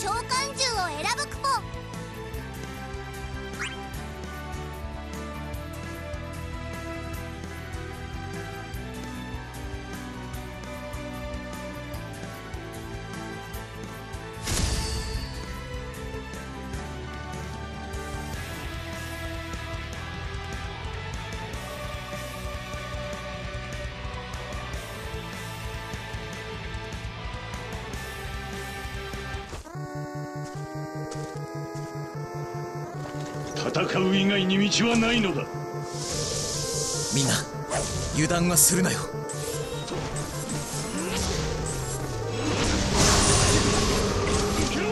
召喚獣を選ぶクポ。戦う以外に道はないのだ。みんな油断はするなよ。行けろ。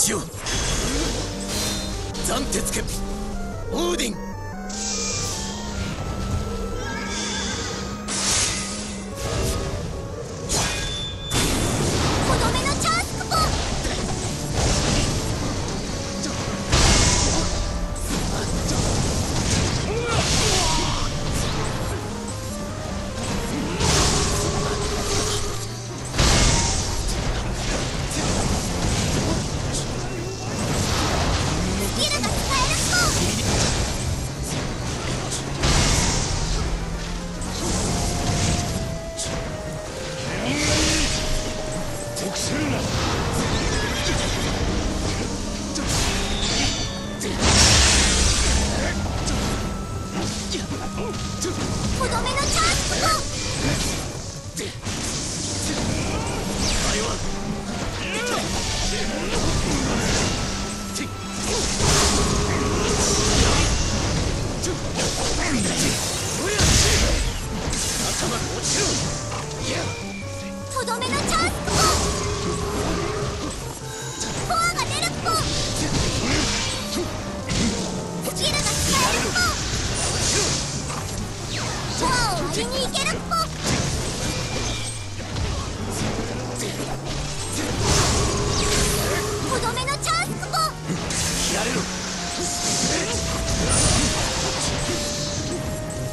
暫よう斬鉄剣オーディン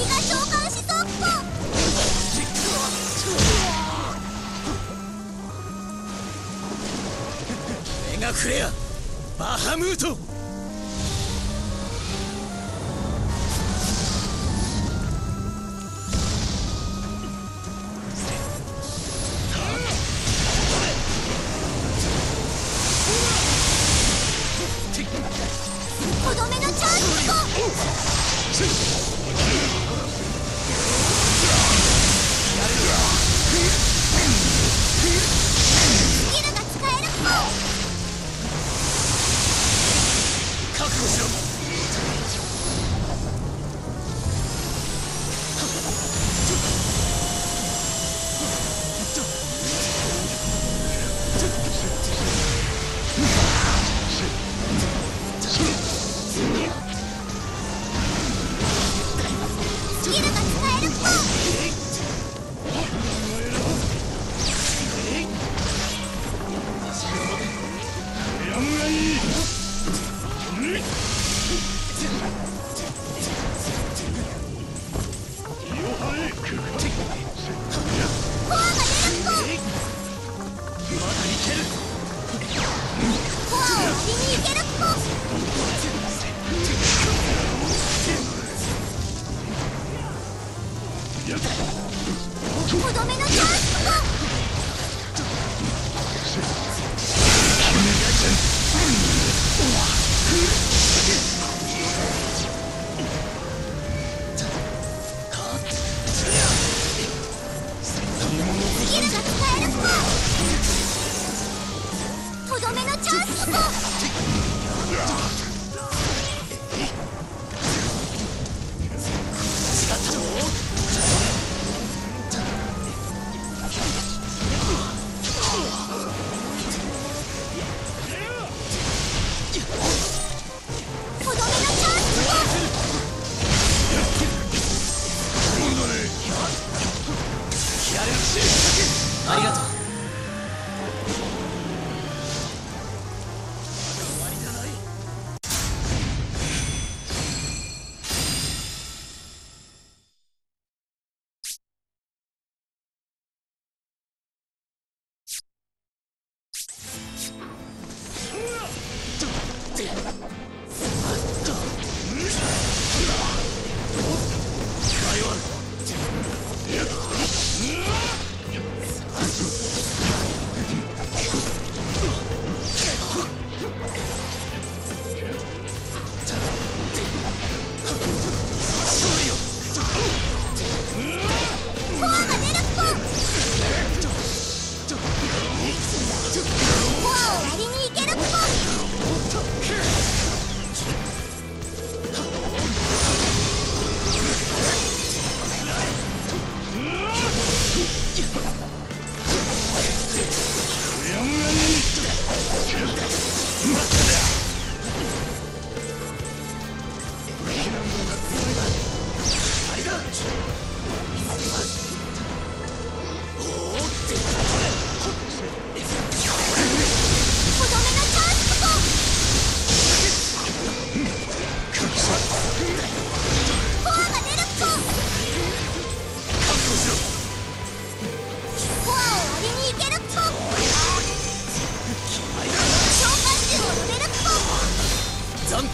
が召喚しバハムート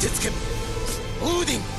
と斬鉄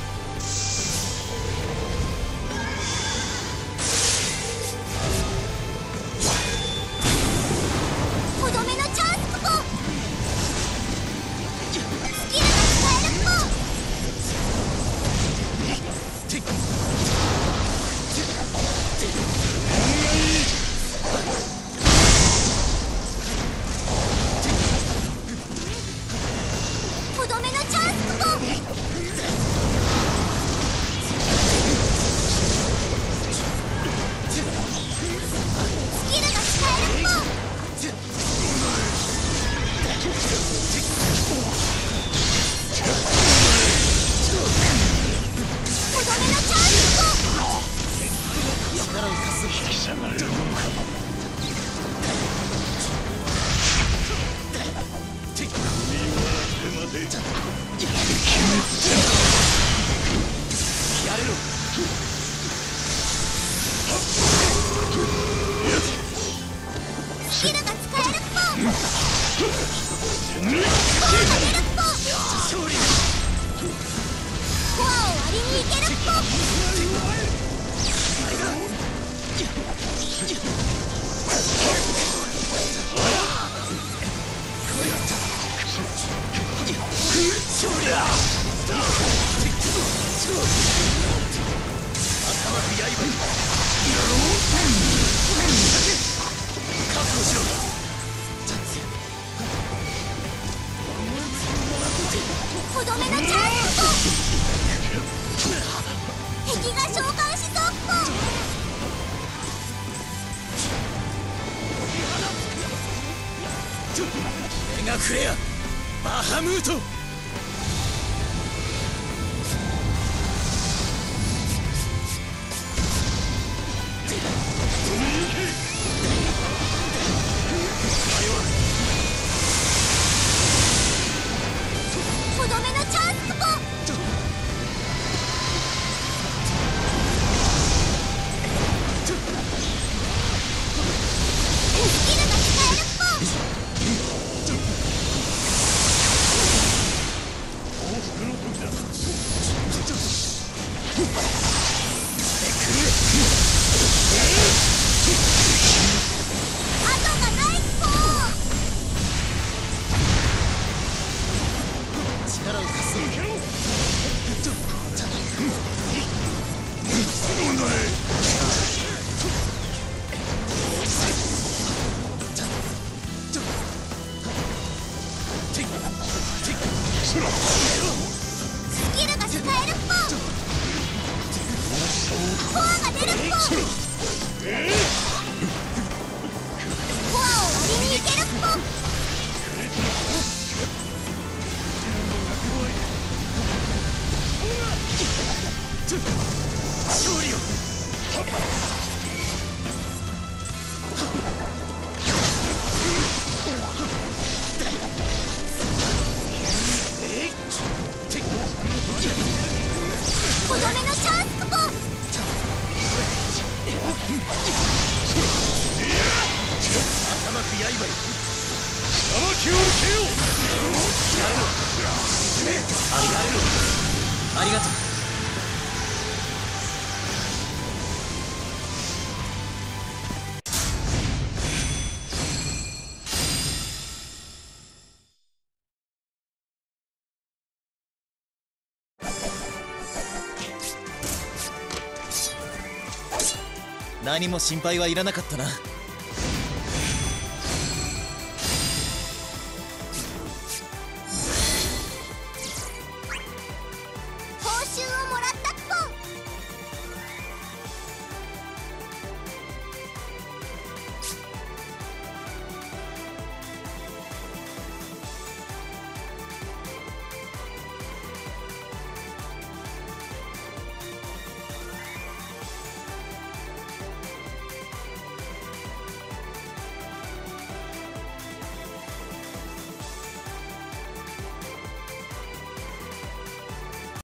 頭の刃クレアバハムートコアが出るっぽコアを割りにいけるっぽ何も心配はいらなかったな。